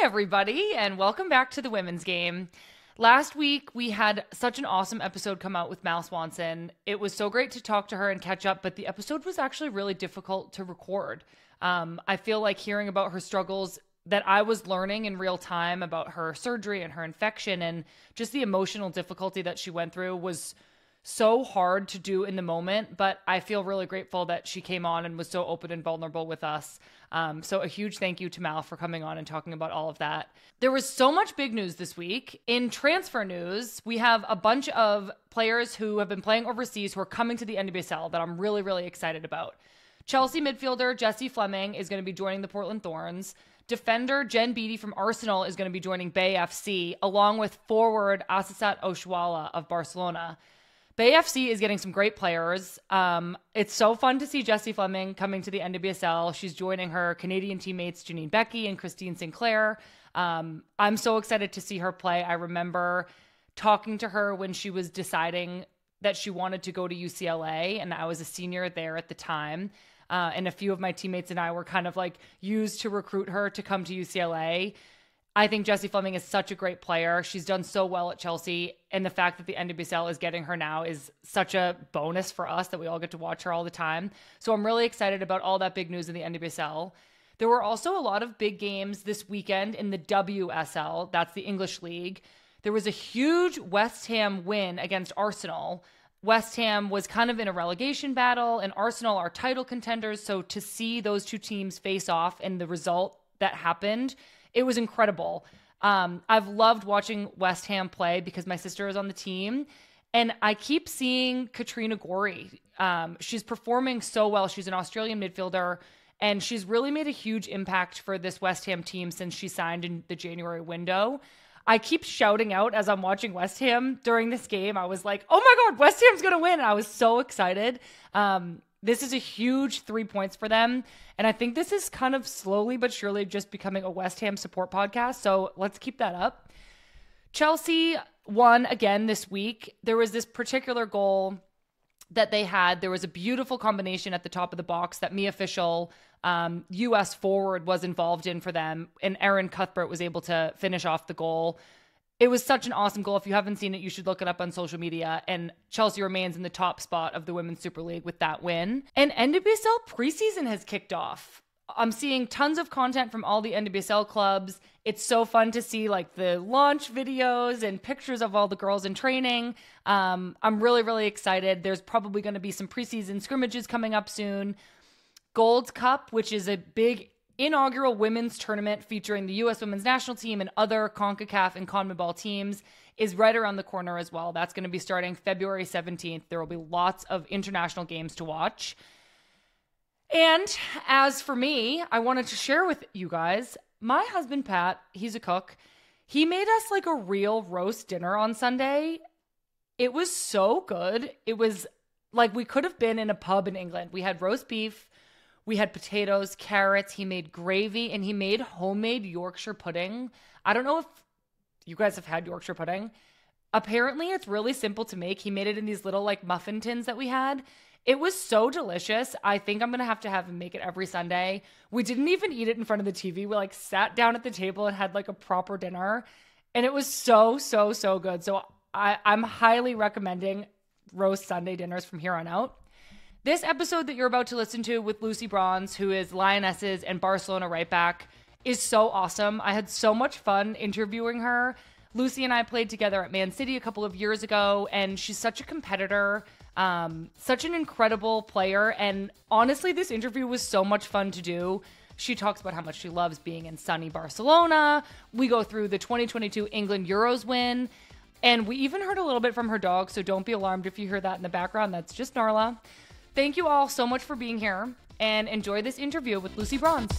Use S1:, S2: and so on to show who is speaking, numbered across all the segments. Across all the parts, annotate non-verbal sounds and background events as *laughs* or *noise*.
S1: everybody, and welcome back to the women's game. Last week, we had such an awesome episode come out with Mal Swanson. It was so great to talk to her and catch up, but the episode was actually really difficult to record. Um, I feel like hearing about her struggles that I was learning in real time about her surgery and her infection and just the emotional difficulty that she went through was so hard to do in the moment, but I feel really grateful that she came on and was so open and vulnerable with us. Um, so, a huge thank you to Mal for coming on and talking about all of that. There was so much big news this week. In transfer news, we have a bunch of players who have been playing overseas who are coming to the NWSL that I'm really, really excited about. Chelsea midfielder Jessie Fleming is going to be joining the Portland Thorns. Defender Jen Beattie from Arsenal is going to be joining Bay FC, along with forward Asisat Oshoala of Barcelona. Bay FC is getting some great players. Um, it's so fun to see Jessie Fleming coming to the NWSL. She's joining her Canadian teammates Janine Beckie and Christine Sinclair. Um, I'm so excited to see her play. I remember talking to her when she was deciding that she wanted to go to UCLA, and I was a senior there at the time. Uh, and a few of my teammates and I were kind of like used to recruit her to come to UCLA. I think Jessie Fleming is such a great player. She's done so well at Chelsea. And the fact that the NWSL is getting her now is such a bonus for us that we all get to watch her all the time. So I'm really excited about all that big news in the NWSL. There were also a lot of big games this weekend in the WSL, that's the English League. There was a huge West Ham win against Arsenal. West Ham was kind of in a relegation battle, and Arsenal are title contenders. So to see those two teams face off and the result that happened it was incredible. Um, I've loved watching West Ham play because my sister is on the team. And I keep seeing Katrina Gorry. Um, she's performing so well. She's an Australian midfielder, and she's really made a huge impact for this West Ham team since she signed in the January window. I keep shouting out as I'm watching West Ham during this game. I was like, oh my God, West Ham's going to win. And I was so excited. Um, this is a huge three points for them. And I think this is kind of slowly but surely just becoming a West Ham support podcast. So let's keep that up. Chelsea won again this week. There was this particular goal that they had. There was a beautiful combination at the top of the box that Mia Fishel, um, U.S. forward, was involved in for them. And Erin Cuthbert was able to finish off the goal. It was such an awesome goal. If you haven't seen it, you should look it up on social media. And Chelsea remains in the top spot of the Women's Super League with that win. And NWSL preseason has kicked off. I'm seeing tons of content from all the NWSL clubs. It's so fun to see like the launch videos and pictures of all the girls in training. Um, I'm really, really excited. There's probably going to be some preseason scrimmages coming up soon. Gold Cup, which is a big inaugural women's tournament featuring the U.S. women's national team and other CONCACAF and CONMEBOL teams is right around the corner as well. That's going to be starting February 17th. There will be lots of international games to watch. And as for me, I wanted to share with you guys my husband, Pat, he's a cook. He made us like a real roast dinner on Sunday. It was so good. It was like we could have been in a pub in England. We had roast beef, we had potatoes, carrots. He made gravy and he made homemade Yorkshire pudding. I don't know if you guys have had Yorkshire pudding. Apparently, it's really simple to make. He made it in these little like muffin tins that we had. It was so delicious. I think I'm gonna have to have him make it every Sunday. We didn't even eat it in front of the TV. We like sat down at the table and had like a proper dinner, and it was so so so good. So I, I'm highly recommending roast Sunday dinners from here on out. This episode that you're about to listen to with Lucy Bronze, who is Lionesses and Barcelona right back, is so awesome. I had so much fun interviewing her. Lucy and I played together at Man City a couple of years ago, and she's such a competitor, um, such an incredible player. And honestly, this interview was so much fun to do. She talks about how much she loves being in sunny Barcelona. We go through the 2022 England Euros win. And we even heard a little bit from her dog, so don't be alarmed if you hear that in the background. That's just Narla. Thank you all so much for being here and enjoy this interview with Lucy Bronze.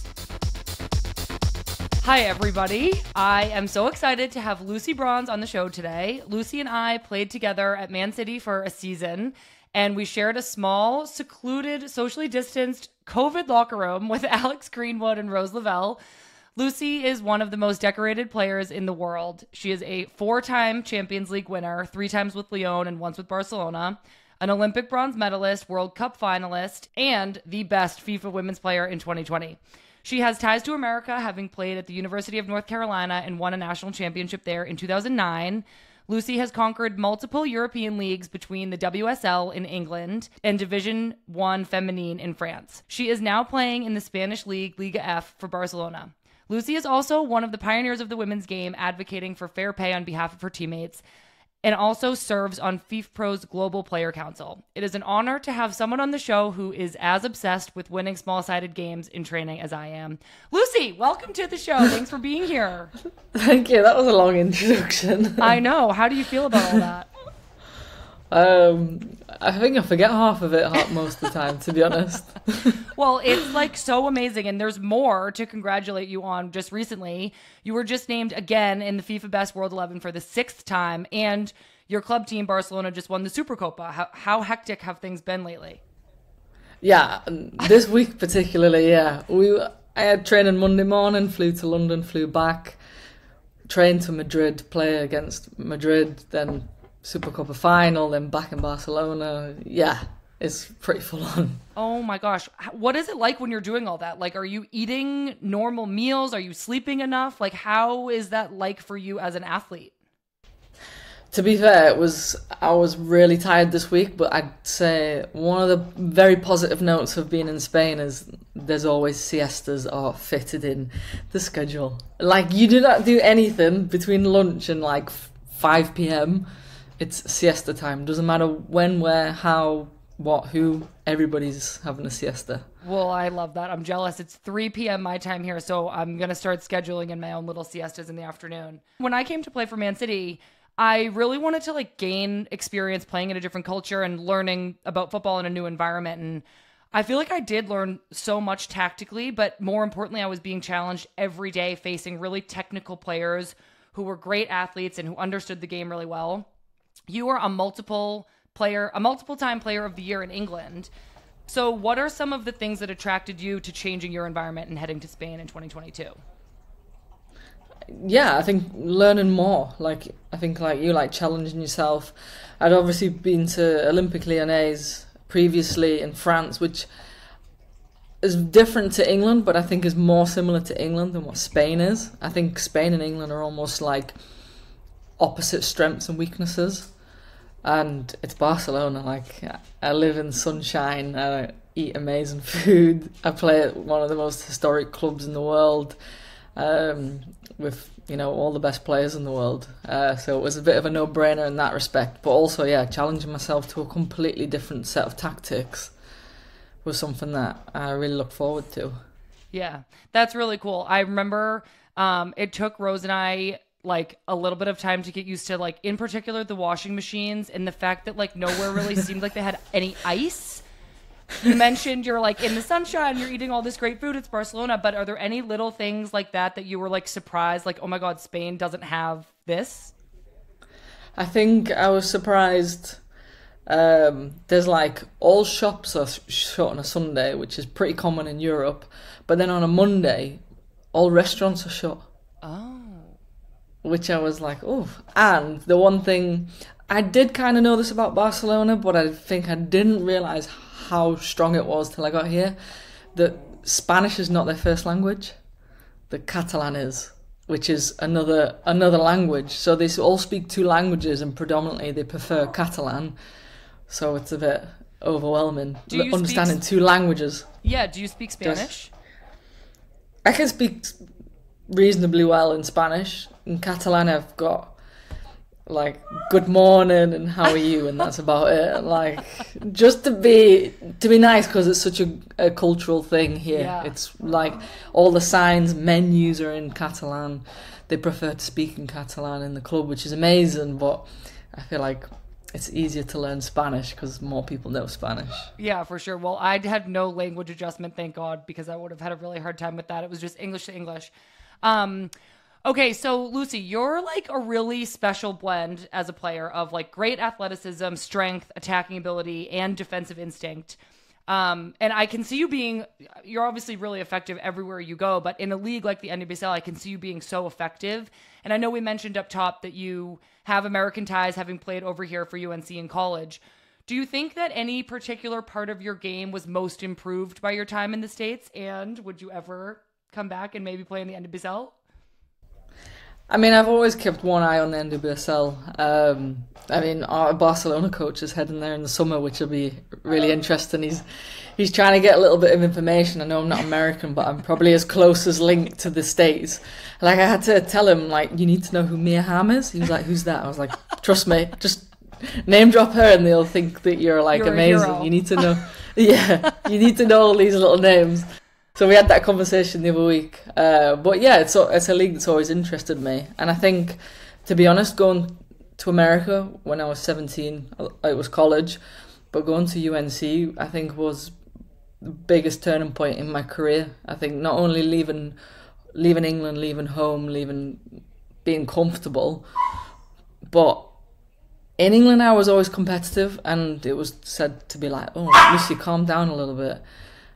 S1: Hi, everybody. I am so excited to have Lucy Bronze on the show today. Lucy and I played together at Man City for a season, and we shared a small, secluded, socially distanced COVID locker room with *laughs* Alex Greenwood and Rose Lavelle. Lucy is one of the most decorated players in the world. She is a four time Champions League winner, three times with Lyon and once with Barcelona an Olympic bronze medalist, World Cup finalist, and the best FIFA women's player in 2020. She has ties to America, having played at the University of North Carolina and won a national championship there in 2009. Lucy has conquered multiple European leagues between the WSL in England and Division 1 Feminine in France. She is now playing in the Spanish league Liga F for Barcelona. Lucy is also one of the pioneers of the women's game, advocating for fair pay on behalf of her teammates and also serves on FIFPro's Global Player Council. It is an honor to have someone on the show who is as obsessed with winning small sided games in training as I am. Lucy, welcome to the show. Thanks for being here. *laughs*
S2: Thank you. That was a long introduction.
S1: I know. How do you feel about all *laughs* that?
S2: Um, I think I forget half of it most of the time, to be honest. *laughs*
S1: well, it's like so amazing, and there's more to congratulate you on. Just recently, you were just named again in the FIFA Best World 11 for the sixth time, and your club team Barcelona just won the Supercopa. How, how hectic have things been lately?
S2: Yeah, this week particularly. Yeah, we I had training Monday morning, flew to London, flew back, trained to Madrid, play against Madrid, then Supercopa final, then back in Barcelona. Yeah, it's pretty full on.
S1: Oh my gosh. What is it like when you're doing all that? Like, are you eating normal meals? Are you sleeping enough? Like, how is that like for you as an athlete?
S2: To be fair, it was I was really tired this week, but I'd say one of the very positive notes of being in Spain is there's always siestas are fitted in the schedule. Like you do not do anything between lunch and like 5 p.m it's siesta time. Doesn't matter when, where, how, what, who. Everybody's having a siesta.
S1: Well, I love that. I'm jealous. It's 3 p.m. my time here, so I'm gonna start scheduling in my own little siestas in the afternoon. When I came to play for Man City, I really wanted to like gain experience playing in a different culture and learning about football in a new environment and I feel like I did learn so much tactically, but more importantly, I was being challenged every day facing really technical players who were great athletes and who understood the game really well. You are a multiple player, a multiple time player of the year in England. So, what are some of the things that attracted you to changing your environment and heading to Spain in 2022?
S2: Yeah, I think learning more. Like I think like you like challenging yourself. I'd obviously been to Olympic Lyonnais previously in France, which is different to England, but I think is more similar to England than what Spain is. I think Spain and England are almost like opposite strengths and weaknesses. And it's Barcelona. Like I live in sunshine. I eat amazing food. I play at one of the most historic clubs in the world, um, with you know all the best players in the world. Uh, so it was a bit of a no-brainer in that respect. But also, yeah, challenging myself to a completely different set of tactics was something that I really look forward to.
S1: Yeah, that's really cool. I remember um, it took Rose and I like a little bit of time to get used to like in particular the washing machines and the fact that like nowhere really *laughs* seemed like they had any ice. You mentioned you're like in the sunshine, you're eating all this great food. It's Barcelona, but are there any little things like that that you were like surprised, like oh my god, Spain doesn't have this?
S2: I think I was surprised. Um, there's like all shops are shut on a Sunday, which is pretty common in Europe, but then on a Monday, all restaurants are shut. Which I was like, oh. And the one thing I did kind of know this about Barcelona, but I think I didn't realize how strong it was till I got here. That Spanish is not their first language. The Catalan is, which is another another language. So they all speak two languages, and predominantly they prefer Catalan. So it's a bit overwhelming understanding speak... two languages.
S1: Yeah. Do you speak Spanish?
S2: I can speak reasonably well in Spanish. In Catalan, I've got like good morning and how are you? and that's about it. Like just to be to be nice because it's such a, a, cultural thing here. Yeah. it's like all the signs menus are in catalan. They prefer to speak in catalan in the club which is amazing but i feel like it's easier to learn spanish because more people know spanish.
S1: Yeah for sure. Well i had no language adjustment thank god because i would have had a really hard time with that. It was just english to english um, okay, so Lucy, you're like a really special blend as a player of like great athleticism, strength, attacking ability, and defensive instinct. Um, and I can see you being, you're obviously really effective everywhere you go, but in a league like the NWSL, I can see you being so effective. And I know we mentioned up top that you have American ties, having played over here for UNC in college. Do you think that any particular part of your game was most improved by your time in the States? And would you ever come back and maybe play in the NWSL?
S2: I mean, I've always kept one eye on the NWSL. Um, I mean, our Barcelona coach is heading there in the summer, which will be really interesting. He's he's trying to get a little bit of information. I know I'm not American, but I'm probably as close as linked to the states. Like I had to tell him, like, you need to know who Mia Hamm is. He was like, "Who's that?" I was like, "Trust me, just name drop her, and they'll think that you're like
S1: You're
S2: amazing. You need to know, *laughs* yeah, you need to know all these little names." So we had that conversation the other week. Uh, but yeah, it's it's a league that's always interested me, and I think, to be honest, going to America when I was seventeen, it was college, but going to UNC, I think was the biggest turning point in my career. I think not only leaving leaving England, leaving home, leaving being comfortable, but in England I was always competitive, and it was said to be like, "Oh, Lucy, calm down a little bit."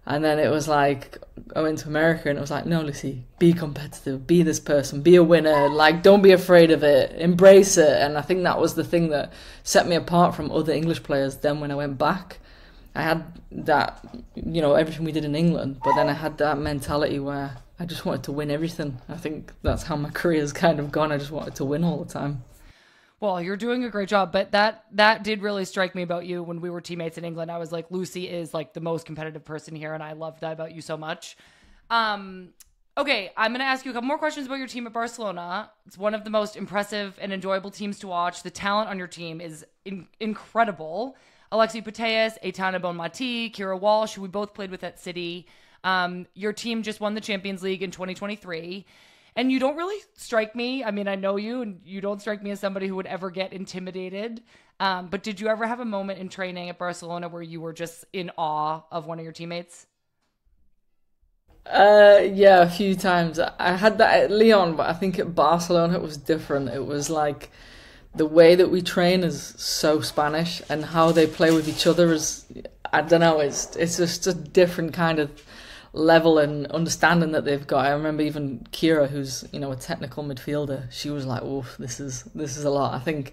S2: And then it was like I went to America and it was like, no, Lucy, be competitive, be this person, be a winner. Like, don't be afraid of it, embrace it. And I think that was the thing that set me apart from other English players. Then when I went back, I had that, you know, everything we did in England, but then I had that mentality where I just wanted to win everything. I think that's how my *laughs* career's kind of gone. I just wanted to win all the time.
S1: Well, you're doing a great job, but that that did really strike me about you when we were teammates in England. I was like, Lucy is like the most competitive person here, and I love that about you so much. Um, okay, I'm gonna ask you a couple more questions about your team at Barcelona. It's one of the most impressive and enjoyable teams to watch. The talent on your team is in- incredible. Alexia Putellas, Aitana Bonmati, Keira Walsh, who we both played with at City. Um, your team just won the Champions League in 2023 and you don't really strike me. I mean, I know you, and you don't strike me as somebody who would ever get intimidated. Um, but did you ever have a moment in training at Barcelona where you were just in awe of one of your teammates?
S2: Uh, yeah, a few times. I had that at Lyon, but I think at Barcelona it was different. It was like the way that we train is so Spanish, and how they play with each other is I don't know. It's it's just a different kind of level and understanding that they've got. I remember even Keira, who's you know a technical midfielder, she was like, "Oof, this is this is a lot." I think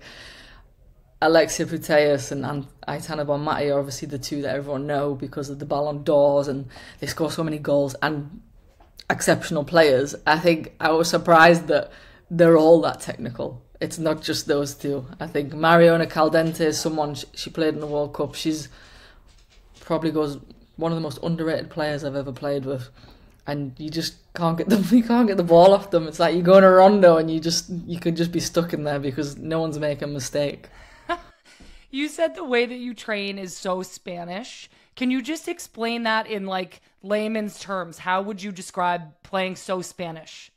S2: Alexia Putellas and Aitana Bonmati are obviously the two that everyone know because of the Ballon d'Ors and they score so many goals and exceptional players. I think I was surprised that they're all that technical. It's not just those two. I think Mariona Caldentey is someone she played in the World Cup. She's probably goes one of the most underrated players I've ever played with. And you just can't get them. *laughs* You can't get the ball off them. It's like you go in a rondo and you just you could just be stuck in there because no one's making a mistake. *laughs*
S1: You said the way that you train is so Spanish. Can you just explain that in like layman's terms? How would you describe playing so Spanish?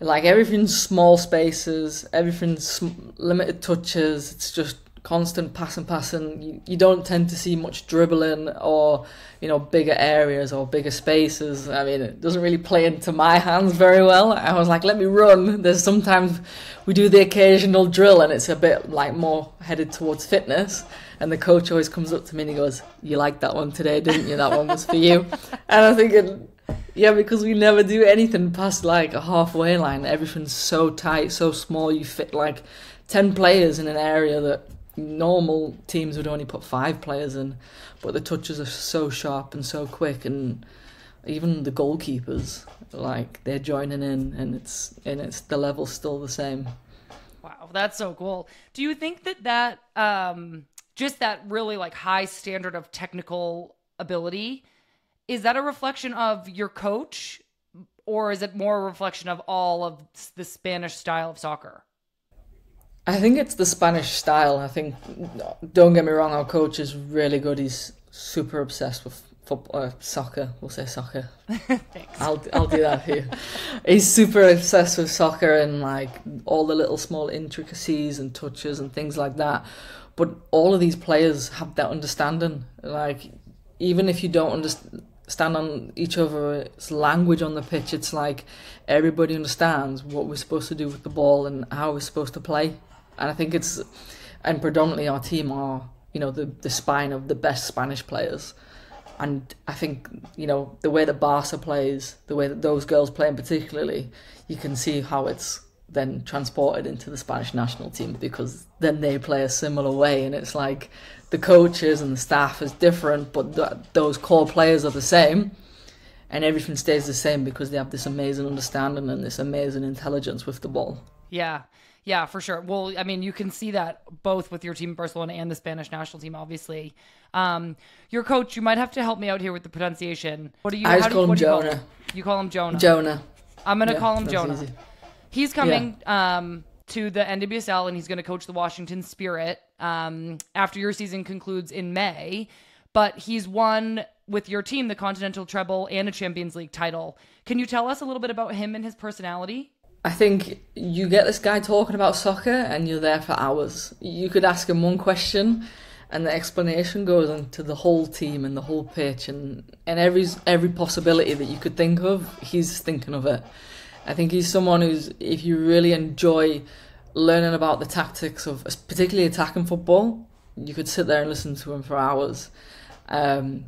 S2: Like everything's small spaces, everything's sm- limited touches. It's just constant pass passing, passing. You, you don't tend to see much dribbling or you know bigger areas or bigger spaces. I mean, it doesn't really play into my hands very well. I was like, let me run. There's sometimes we do the occasional drill and it's a bit like more headed towards fitness. And the coach always comes up to me and he goes, "You liked that one today, didn't you? That one was for you." *laughs* and I'm thinking. Yeah, because we never do anything past like a halfway line. Everything's so tight, so small. You fit like 10 players in an area that normal teams would only put five players in, but the touches are so sharp and so quick, and even the goalkeepers like they're joining in, and it's and it's the level's still the same.
S1: Wow, that's so cool. Do you think that that um, just that really like high standard of technical ability is that a reflection of your coach, or is it more a reflection of all of the Spanish style of soccer?
S2: I think it's the Spanish style. I think, don't get me wrong, our coach is really good. He's super obsessed with football, uh, soccer. We'll say soccer. *laughs*
S1: Thanks.
S2: I'll I'll do that for you. He's super obsessed with soccer and like all the little small intricacies and touches and things like that. But all of these players have that understanding. Like even if you don't understand on each other's language on the pitch, it's like everybody understands what we're supposed to do with the ball and how we're supposed to play and I think it's and predominantly our team are you know the the spine of the best Spanish players, and I think you know the way that Barca plays, the way that those girls play, in particularly, you can see how it's then transported into the Spanish national team because then they play a similar way, and it's like the coaches and the staff is different, but th- those core players are the same. and everything stays the same because they have this amazing understanding and this amazing intelligence with the ball.
S1: Yeah. Yeah, for sure. Well, I mean, you can see that both with your team Barcelona and the Spanish national team, obviously. Um, your coach, you might have to help me out here with the pronunciation. What do you?
S2: I just
S1: how
S2: call
S1: do,
S2: him
S1: you call
S2: Jonah.
S1: him? You call him Jonah.
S2: Jonah.
S1: I'm gonna
S2: Yeah,
S1: call him Jonah.
S2: easy.
S1: He's coming um, to the NWSL and he's going to coach the Washington Spirit um, after your season concludes in May. But he's won with your team the Continental Treble and a Champions League title. Can you tell us a little bit about him and his personality?
S2: I think you get this guy talking about soccer and you're there for hours. You could ask him one question and the explanation goes into the whole team and the whole pitch and, and every every possibility that you could think of, he's thinking of it. I think he's someone who's if you really enjoy learning about the tactics of particularly attacking football, you could sit there and listen to him for hours. Um,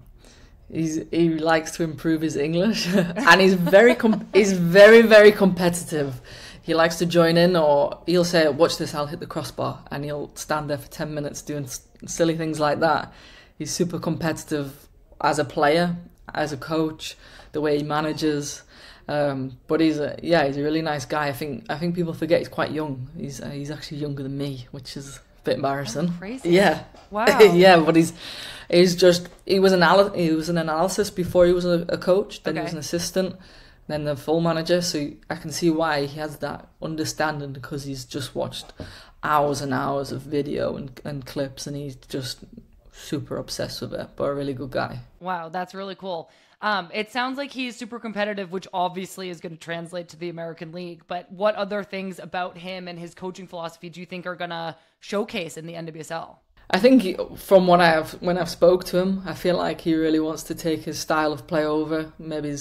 S2: He's he likes to improve his English, *laughs* and he's very com- he's very very competitive. He likes to join in, or he'll say, "Watch this, I'll hit the crossbar," and he'll stand there for ten minutes doing s- silly things like that. He's super competitive as a player, as a coach, the way he manages. Um, but he's a yeah, he's a really nice guy. I think I think people forget he's quite young. He's uh, he's actually younger than me, which is a bit embarrassing.
S1: crazy.
S2: Yeah. *laughs*
S1: Wow.
S2: yeah, but he's he's just he was an anal- he was an analysis before he was a, a coach. Then he was an assistant, then the full manager. So I can see why he has that understanding because he's just watched hours and hours of video and, and clips, and he's just super obsessed with it. But a really good guy.
S1: Wow, that's really cool. Um, it sounds like he's super competitive, which obviously is going to translate to the American League. But what other things about him and his coaching philosophy do you think are going to showcase in the NWSL?
S2: I think from what I've when I've spoke to him, I feel like he really wants to take his style of play over. Maybe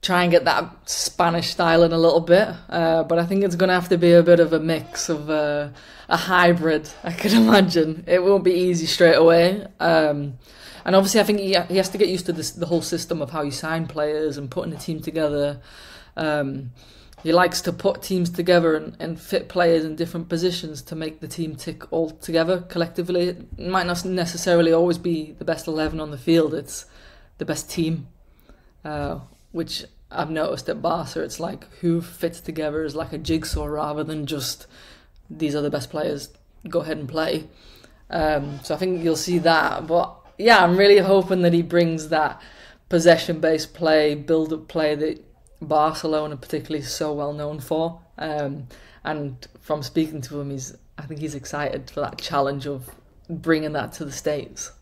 S2: try and get that Spanish style in a little bit. Uh, but I think it's going to have to be a bit of a mix of uh, a hybrid. *laughs* I can imagine it won't be easy straight away. Um, and obviously, I think he, he has to get used to this, the whole system of how you sign players and putting a team together. Um, he likes to put teams together and, and fit players in different positions to make the team tick all together collectively. It might not necessarily always be the best 11 on the field, it's the best team, uh, which I've noticed at Barca, it's like who fits together is like a jigsaw rather than just these are the best players, go ahead and play. Um, so I think you'll see that. But yeah, I'm really hoping that he brings that possession based play, build up play that Barcelona particularly is so well known for. Um, and from speaking to him, he's I think he's excited for that challenge of bringing that to the states.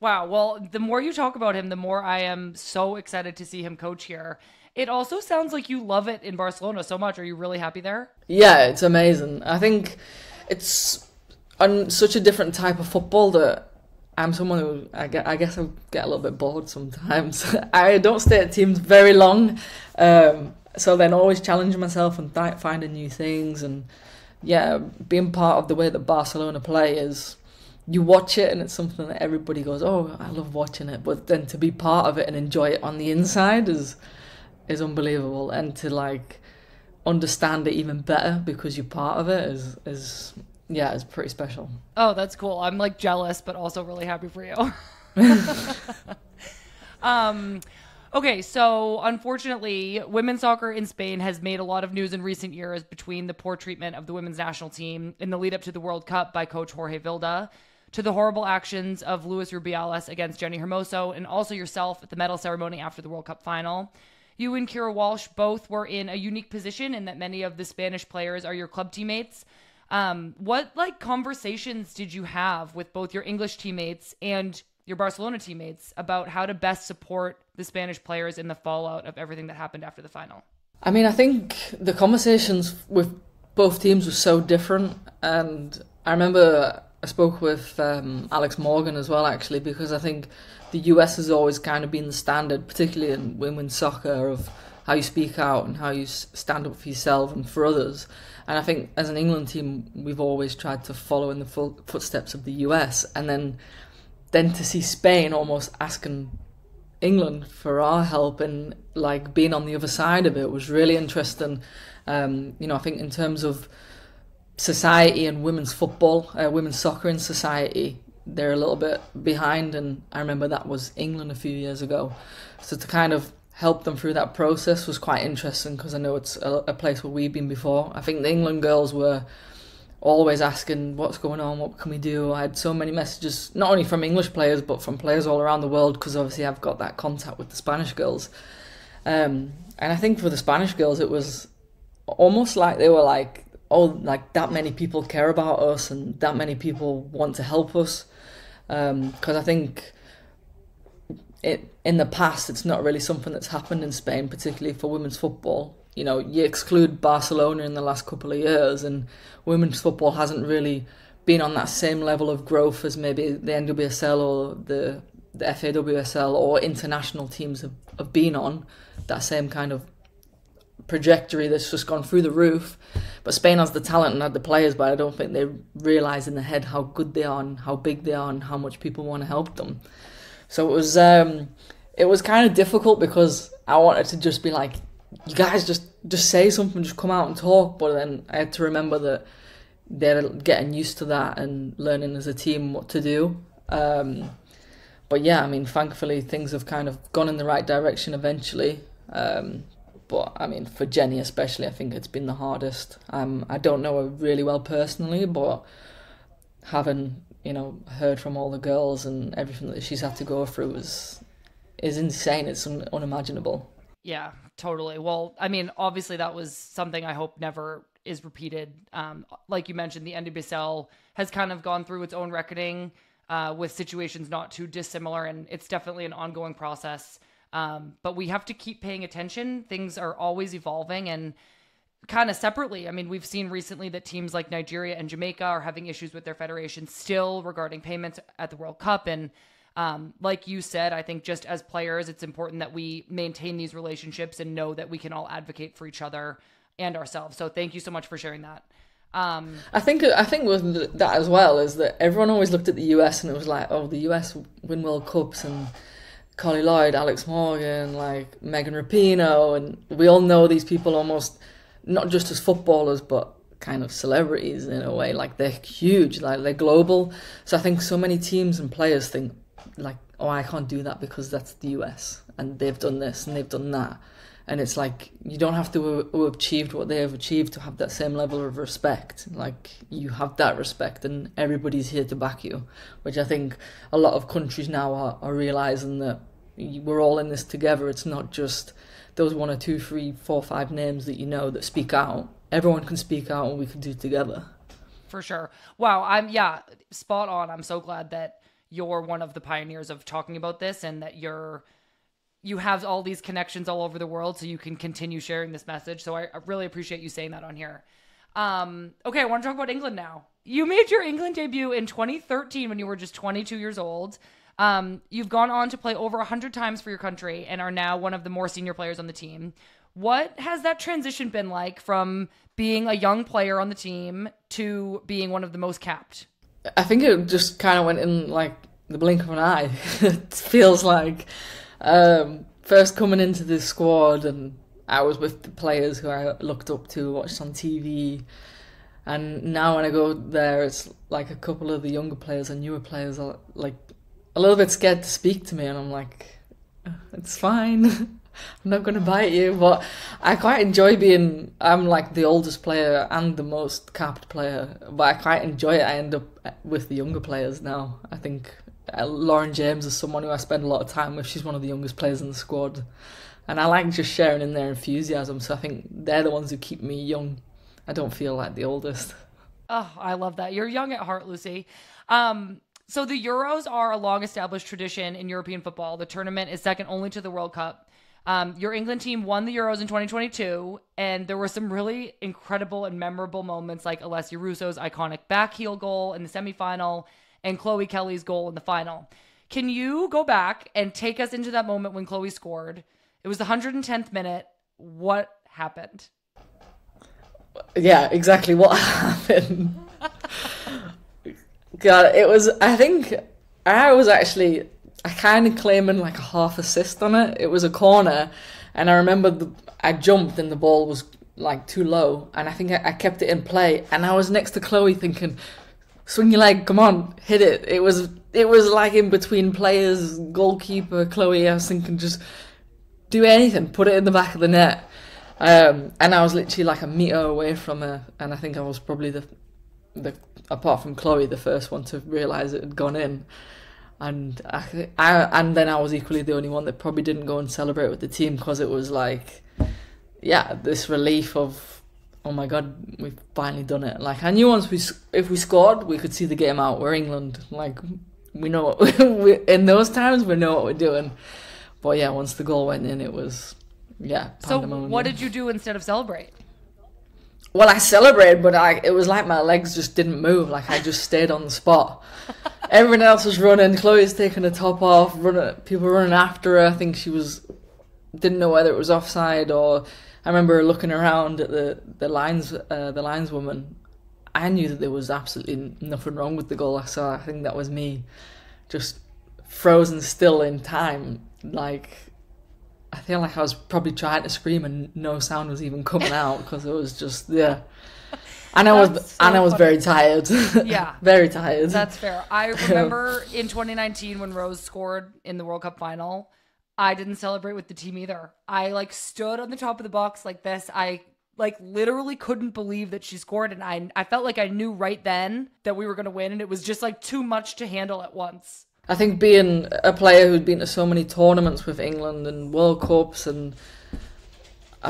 S1: Wow. Well, the more you talk about him, the more I am so excited to see him coach here. It also sounds like you love it in Barcelona so much. Are you really happy there?
S2: Yeah, it's amazing. I think it's on such a different type of football that I'm someone who I, get, I guess I get a little bit bored sometimes. *laughs* I don't stay at teams very long, um, so then always challenging myself and th- finding new things. And yeah, being part of the way that Barcelona play is you watch it and it's something that everybody goes, "Oh, I love watching it," but then to be part of it and enjoy it on the inside is is unbelievable, and to like understand it even better because you're part of it is is yeah, it's pretty special.
S1: Oh, that's cool. I'm like jealous, but also really happy for you. *laughs* um, okay, so unfortunately, women's soccer in Spain has made a lot of news in recent years between the poor treatment of the women's national team in the lead up to the World Cup by coach Jorge Vilda, to the horrible actions of Luis Rubiales against Jenni Hermoso, and also yourself at the medal ceremony after the World Cup final. You and Keira Walsh both were in a unique position in that many of the Spanish players are your club teammates. Um, what like conversations did you have with both your English teammates and your Barcelona teammates about how to best support the Spanish players in the fallout of everything that happened after the final?
S2: I mean, I think the conversations with both teams were so different, and I remember I spoke with um, Alex Morgan as well, actually, because I think the US has always kind of been the standard, particularly in women's soccer, of how you speak out and how you stand up for yourself and for others. And I think as an England team, we've always tried to follow in the full footsteps of the US, and then then to see Spain almost asking England for our help and like being on the other side of it was really interesting. Um, you know, I think in terms of society and women's football, uh, women's soccer in society, they're a little bit behind. And I remember that was England a few years ago. So to kind of help them through that process was quite interesting because I know it's a, a, place where we've been before. I think the England girls were always asking what's going on, what can we do. I had so many messages, not only from English players but from players all around the world because obviously I've got that contact with the Spanish girls. Um, and I think for the Spanish girls, it was almost like they were like, oh, like that many people care about us and that many people want to help us. Because um, I think it in the past it's not really something that's happened in Spain, particularly for women's football. You know, you exclude Barcelona in the last couple of years, and women's football hasn't really been on that same level of growth as maybe the NWSL or the the FAWSL or international teams have, have been on that same kind of trajectory that's just gone through the roof. But Spain has the talent and had the players, but I don't think they realise in the head how good they are and how big they are and how much people want to help them. So it was um, it was kind of difficult because I wanted to just be like, you guys just just say something, just come out and talk. But then I had to remember that they're getting used to that and learning as a team what to do. Um, but yeah, I mean, thankfully things have kind of gone in the right direction eventually. Um, but I mean, for Jenni especially, I think it's been the hardest. Um, I don't know her really well personally, but having you know, heard from all the girls and everything that she's had to go through is is insane. It's un- unimaginable.
S1: Yeah, totally. Well, I mean, obviously that was something I hope never is repeated. Um, like you mentioned, the NWSL has kind of gone through its own reckoning uh, with situations not too dissimilar, and it's definitely an ongoing process. Um, but we have to keep paying attention. Things are always evolving, and kind of separately, I mean, we've seen recently that teams like Nigeria and Jamaica are having issues with their federation still regarding payments at the World Cup. And um, like you said, I think just as players, it's important that we maintain these relationships and know that we can all advocate for each other and ourselves. So thank you so much for sharing that. Um,
S2: I think I think with that as well is that everyone always looked at the US and it was like, oh, the US win World Cups and Carli Lloyd, Alex Morgan, like Megan Rapinoe, and we all know these people almost not just as footballers, but kind of celebrities in a way. Like they're huge, like they're global. So I think so many teams and players think like, oh, I can't do that because that's the US and they've done this and they've done that. And it's like you don't have to have achieved what they have achieved to have that same level of respect. Like you have that respect, and everybody's here to back you. Which I think a lot of countries now are, are realizing that we're all in this together. It's not just those one or two, three, four, five names that you know that speak out. Everyone can speak out, and we can do together.
S1: For sure. Wow. I'm yeah, spot on. I'm so glad that you're one of the pioneers of talking about this, and that you're you have all these connections all over the world, so you can continue sharing this message. So I, I really appreciate you saying that on here. Um, okay, I want to talk about England now. You made your England debut in 2013 when you were just 22 years old. Um, you've gone on to play over 100 times for your country and are now one of the more senior players on the team. What has that transition been like from being a young player on the team to being one of the most capped?
S2: I think it just kind of went in like the blink of an eye. *laughs* it feels like um, first coming into the squad and I was with the players who I looked up to, watched on TV. And now when I go there, it's like a couple of the younger players and newer players are like a little bit scared to speak to me, and I'm like, it's fine. *laughs* I'm not going to bite you, but I quite enjoy being. I'm like the oldest player and the most capped player, but I quite enjoy it. I end up with the younger players now. I think uh, Lauren James is someone who I spend a lot of time with. She's one of the youngest players in the squad, and I like just sharing in their enthusiasm. So I think they're the ones who keep me young. I don't feel like the oldest.
S1: Oh, I love that. You're young at heart, Lucy. Um, so the Euros are a long established tradition in European football. The tournament is second only to the World Cup. Um, your England team won the Euros in 2022, and there were some really incredible and memorable moments like Alessia Russo's iconic back heel goal in the semifinal and Chloe Kelly's goal in the final. Can you go back and take us into that moment when Chloe scored? It was the 110th minute. What happened?
S2: Yeah, exactly what *laughs* happened. God, it was. I think I was actually. I kind of claiming like a half assist on it. It was a corner, and I remember the, I jumped and the ball was like too low, and I think I, I kept it in play. And I was next to Chloe thinking, "Swing your leg, come on, hit it." It was it was like in between players, goalkeeper Chloe. I was thinking just do anything, put it in the back of the net. Um, and I was literally like a meter away from her, and I think I was probably the, the apart from Chloe, the first one to realise it had gone in. And I, I, and then I was equally the only one that probably didn't go and celebrate with the team because it was like, yeah, this relief of, oh my god, we've finally done it. Like I knew once we, if we scored, we could see the game out. We're England, like we know *laughs* we, in those times we know what we're doing. But yeah, once the goal went in, it was yeah.
S1: So what did you do instead of celebrate?
S2: Well, I celebrated, but I it was like my legs just didn't move. Like I just stayed on the spot. *laughs* Everyone else was running. Chloe's taking the top off. Running, people running after her. I think she was didn't know whether it was offside or. I remember looking around at the the lines uh, the lineswoman. I knew that there was absolutely nothing wrong with the goal. So I think that was me, just frozen still in time. Like I feel like I was probably trying to scream and no sound was even coming out because it was just yeah. *laughs* And I was so and I was very tired. *laughs*
S1: Yeah,
S2: very tired.
S1: That's fair. I *laughs* remember in 2019 when Rose scored in the World Cup final. I didn't celebrate with the team either. I like stood on the top of the box like this. I like literally couldn't believe that she scored and I I felt like I knew right then that we were going to win and it was just like too much to handle at once.
S2: I think being a player who'd been to so many tournaments with England and World Cups and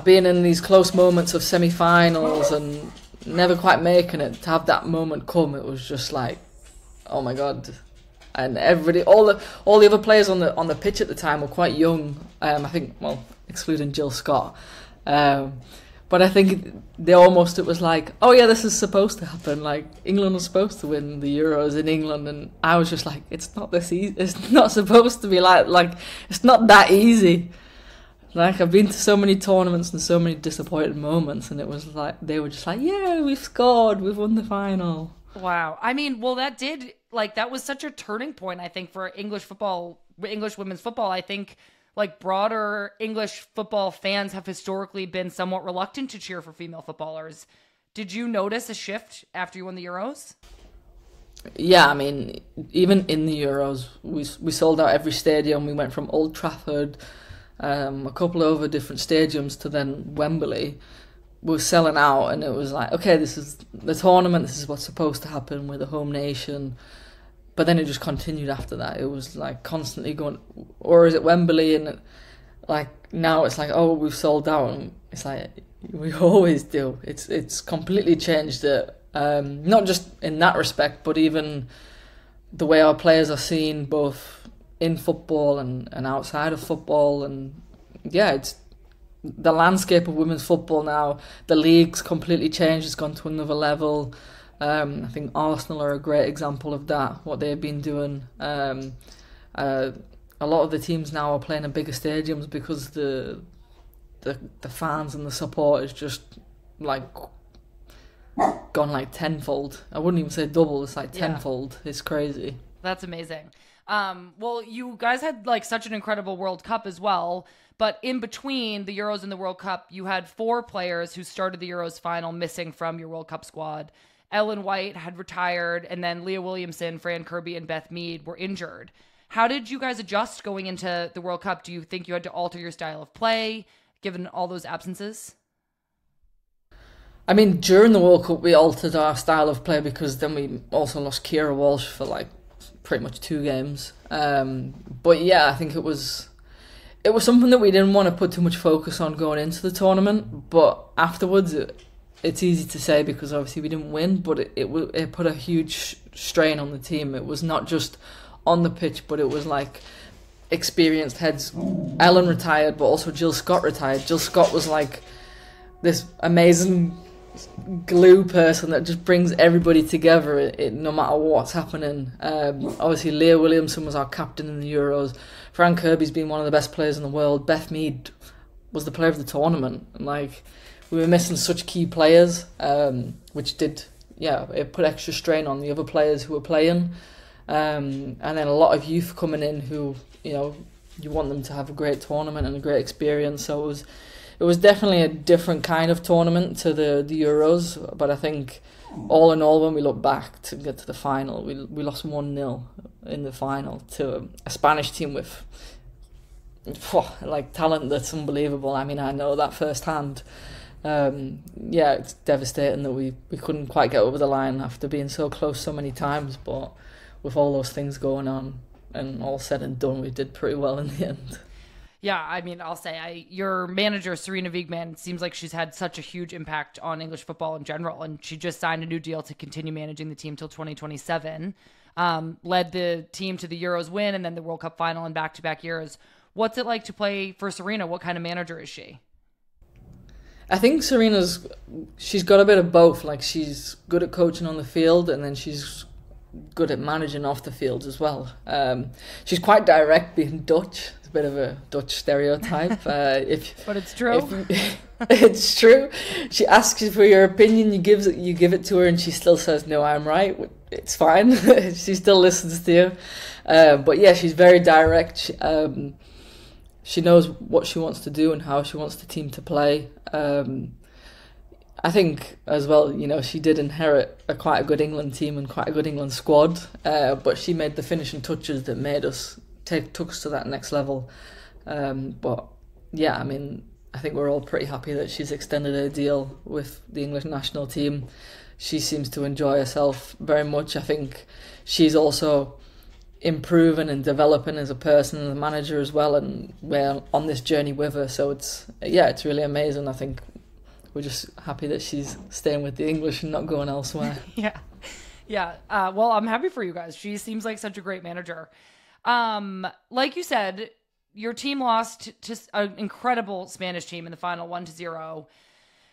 S2: being in these close moments of semi-finals and never quite making it to have that moment come, it was just like, oh my god! And everybody, all the all the other players on the on the pitch at the time were quite young. Um, I think, well, excluding Jill Scott. Um, but I think they almost it was like, oh yeah, this is supposed to happen. Like England was supposed to win the Euros in England, and I was just like, it's not this easy. It's *laughs* not supposed to be like like it's not that easy. Like I've been to so many tournaments and so many disappointed moments, and it was like they were just like, yeah, we've scored, we've won the final.
S1: Wow. I mean, well, that did like that was such a turning point. I think for English football, English women's football. I think like broader English football fans have historically been somewhat reluctant to cheer for female footballers. Did you notice a shift after you won the Euros?
S2: Yeah, I mean, even in the Euros, we we sold out every stadium. We went from Old Trafford, um, a couple of other different stadiums, to then Wembley. We were selling out, and it was like, okay, this is the tournament. This is what's supposed to happen. with the home nation but then it just continued after that. It was like constantly going, or is it Wembley? And like now it's like, oh, we've sold out, and it's like we *laughs* always do. It's it's completely changed it. Um, not just in that respect, but even the way our players are seen, both in football and, and outside of football, and yeah, it's the landscape of women's football now. The league's completely changed. It's gone to another level. Um, I think Arsenal are a great example of that. What they've been doing. Um, uh, a lot of the teams now are playing in bigger stadiums because the the the fans and the support is just like gone like tenfold. I wouldn't even say double. It's like tenfold. Yeah. It's crazy.
S1: That's amazing. Um, well, you guys had like such an incredible World Cup as well. But in between the Euros and the World Cup, you had four players who started the Euros final missing from your World Cup squad. Ellen White had retired, and then Leah Williamson, Fran Kirby, and Beth Mead were injured. How did you guys adjust going into the World Cup? Do you think you had to alter your style of play given all those absences?
S2: I mean, during the World Cup, we altered our style of play because then we also lost Keira Walsh for like pretty much two games. Um, but yeah, I think it was it was something that we didn't want to put too much focus on going into the tournament. But afterwards, it, it's easy to say because obviously we didn't win, but it, it it put a huge strain on the team. It was not just on the pitch, but it was like experienced heads. Ellen retired, but also Jill Scott retired. Jill Scott was like this amazing glue person that just brings everybody together it, it, no matter what's happening. Um, obviously, Leah Williamson was our captain in the Euros. Fran Kirby's been one of the best players in the world. Beth Mead was the player of the tournament. And like we were missing such key players, um, which did yeah it put extra strain on the other players who were playing, um, and then a lot of youth coming in who you know you want them to have a great tournament and a great experience. So it was it was definitely a different kind of tournament to the the Euros, but I think all in all, when we look back to get to the final, we we lost one 0 in the final to a Spanish team with like talent that's unbelievable. I mean, I know that firsthand. Um, yeah, it's devastating that we, we couldn't quite get over the line after being so close so many times. But with all those things going on and all said and done, we did pretty well in the *laughs* end.
S1: Yeah, I mean, I'll say I your manager Sarina Wiegman seems like she's had such a huge impact on English football in general, and she just signed a new deal to continue managing the team till 2027. Um, led the team to the Euros win and then the World Cup final in back-to-back years. What's it like to play for Sarina? What kind of manager is she?
S2: I think Sarina's she's got a bit of both. Like she's good at coaching on the field, and then she's good at managing off the field as well. Um, she's quite direct, being Dutch. It's a bit of a Dutch stereotype. *laughs* Uh, if
S1: but it's true.
S2: If, *laughs* it's true. She asks you for your opinion. You give it. You give it to her, and she still says, "No, I'm right." It's fine. *laughs* she still listens to you. Uh, but yeah, she's very direct. She, um, she knows what she wants to do and how she wants the team to play. Um, I think as well, you know, she did inherit a quite a good England team and quite a good England squad, uh, but she made the finishing touches that made us take took us to that next level. Um, but yeah, I mean, I think we're all pretty happy that she's extended her deal with the English national team. She seems to enjoy herself very much. I think she's also improving and developing as a person and a manager as well, and we're on this journey with her. So it's yeah, it's really amazing. I think we're just happy that she's staying with the English and not going elsewhere. *laughs*
S1: yeah, yeah. Uh, well, I'm happy for you guys. She seems like such a great manager. Um, like you said, your team lost to an incredible Spanish team in the final, one to zero.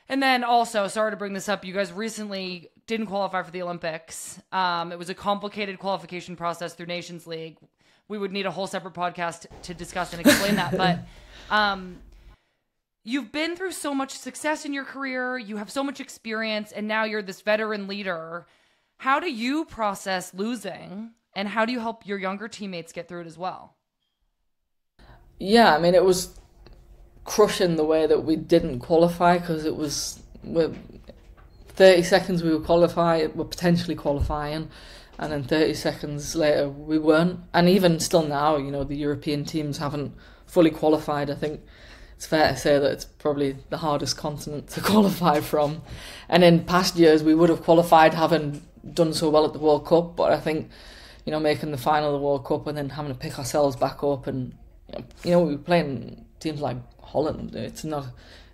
S1: And then also, sorry to bring this up, you guys recently didn't qualify for the Olympics. Um, it was a complicated qualification process through Nations League. We would need a whole separate podcast to discuss and explain that. But *laughs* um, you've been through so much success in your career, you have so much experience, and now you're this veteran leader. How do you process losing, and how do you help your younger teammates get through it as well?
S2: Yeah, I mean, it was crushing the way that we didn't qualify because it was we're 30 seconds we were qualifying, we're potentially qualifying, and then 30 seconds later we weren't. And even still now, you know, the European teams haven't fully qualified. I think it's fair to say that it's probably the hardest continent to *laughs* qualify from. And in past years, we would have qualified having done so well at the World Cup, but I think, you know, making the final of the World Cup and then having to pick ourselves back up and, you know, we were playing teams like Holland. It's not.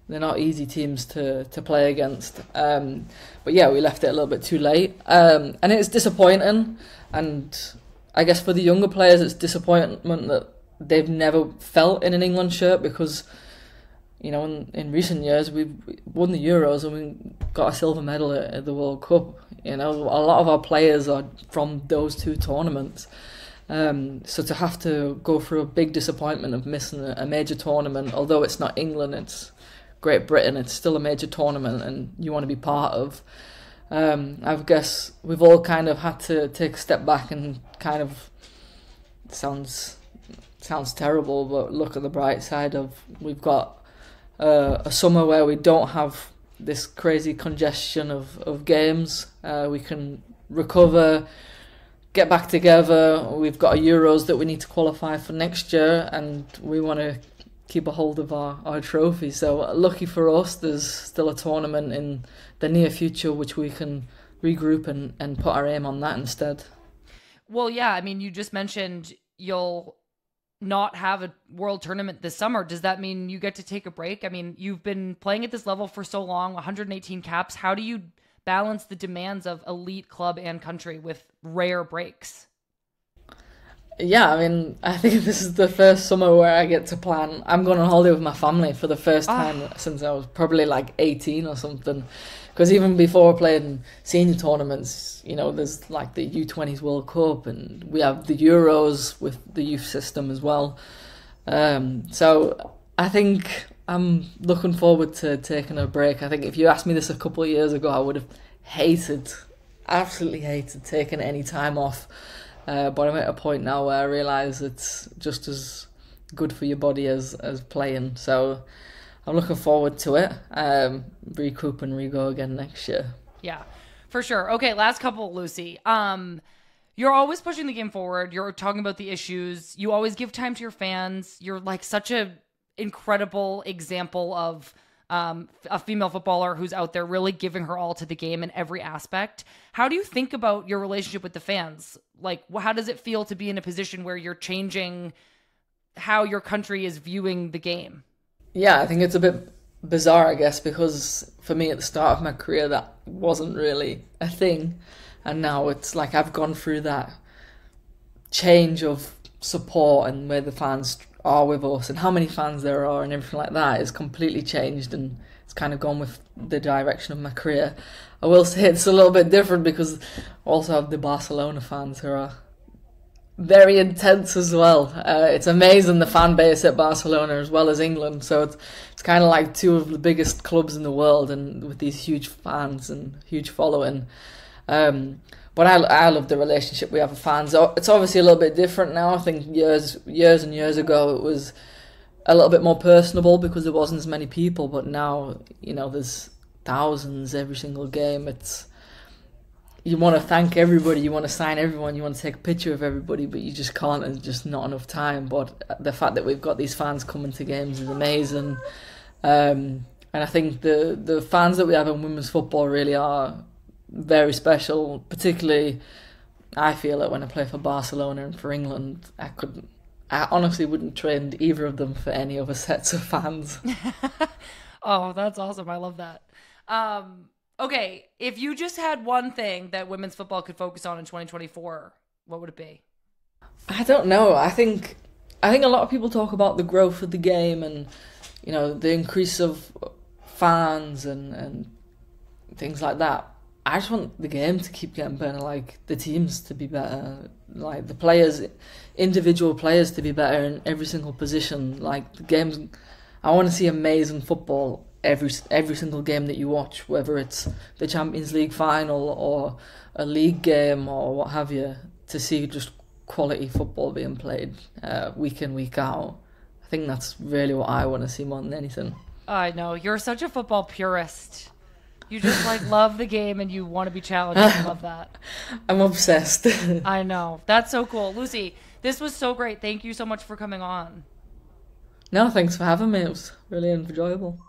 S2: They're not easy teams to, to play against. Um, but yeah, we left it a little bit too late. Um, and it's disappointing. And I guess for the younger players, it's disappointment that they've never felt in an England shirt because you know, in, in recent years, we've won the Euros and we got a silver medal at, at, the World Cup. You know, a lot of our players are from those two tournaments. Um, so to have to go through a big disappointment of missing a, a, major tournament, although it's not England, it's Great Britain, it's still a major tournament and you want to be part of. Um, I guess we've all kind of had to take a step back and kind of sounds sounds terrible, but look at the bright side of we've got uh, a summer where we don't have this crazy congestion of, of games. Uh, we can recover, get back together. We've got a Euros that we need to qualify for next year, and we want to keep a hold of our, our trophy. So, uh, lucky for us, there's still a tournament in the near future which we can regroup and, and put our aim on that instead.
S1: Well, yeah, I mean, you just mentioned you'll not have a world tournament this summer, does that mean you get to take a break? I mean, you've been playing at this level for so long, 118 caps. How do you balance the demands of elite club and country with rare breaks?
S2: Yeah, I mean, I think this is the first summer where I get to plan. I'm going on holiday with my family for the first ah. time oh. since I was probably like 18 or something. Because even before playing senior tournaments, you know, there's like the U20s World Cup, and we have the Euros with the youth system as well. Um, so I think I'm looking forward to taking a break. I think if you asked me this a couple of years ago, I would have hated, absolutely hated taking any time off. Uh, but I'm at a point now where I realise it's just as good for your body as as playing. So I'm looking forward to it. Um, recoup and rego again next year.
S1: Yeah, for sure. Okay, last couple, Lucy. Um, you're always pushing the game forward. You're talking about the issues. You always give time to your fans. You're like such a incredible example of um, a female footballer who's out there really giving her all to the game in every aspect. How do you think about your relationship with the fans? Like, how does it feel to be in a position where you're changing how your country is viewing the game?
S2: Yeah, I think it's a bit bizarre, I guess, because for me at the start of my career, that wasn't really a thing. And now it's like I've gone through that change of support and where the fans are with us and how many fans there are and everything like that is completely changed and kind of gone with the direction of my career. I will say it's a little bit different because I also have the Barcelona fans who are very intense as well. Uh, it's amazing the fan base at Barcelona as well as England. So it's it's kind of like two of the biggest clubs in the world, and with these huge fans and huge following. Um, but I, I love the relationship we have with fans. It's obviously a little bit different now. I think years years and years ago it was a little bit more personable because there wasn't as many people. But now you know there's thousands every single game. It's you want to thank everybody, you want to sign everyone, you want to take a picture of everybody, but you just can't, and just not enough time. But the fact that we've got these fans coming to games is amazing, um, and I think the the fans that we have in women's football really are very special. Particularly, I feel it when I play for Barcelona and for England. I couldn't, I honestly wouldn't trade either of them for any other *laughs* sets of fans. *laughs*
S1: oh, that's awesome! I love that. Um, Okay, if you just had one thing that women's football could focus on in 2024, what would it be?
S2: I don't know. I think I think a lot of people talk about the growth of the game and you know the increase of fans and and things like that. I just want the game to keep getting better, like the teams to be better, like the players, individual players to be better in every single position. Like the games, I want to see amazing football every every single game that you watch, whether it's the Champions League final or a league game or what have you, to see just quality football being played uh, week in week out. I think that's really what I want to see more than anything.
S1: I know you're such a football purist. You just like *laughs* love the game and you want to be challenged. I love that. *laughs*
S2: I'm obsessed. *laughs*
S1: I know. That's so cool. Lucy, this was so great. Thank you so much for coming on.
S2: No, thanks for having me. It was really enjoyable.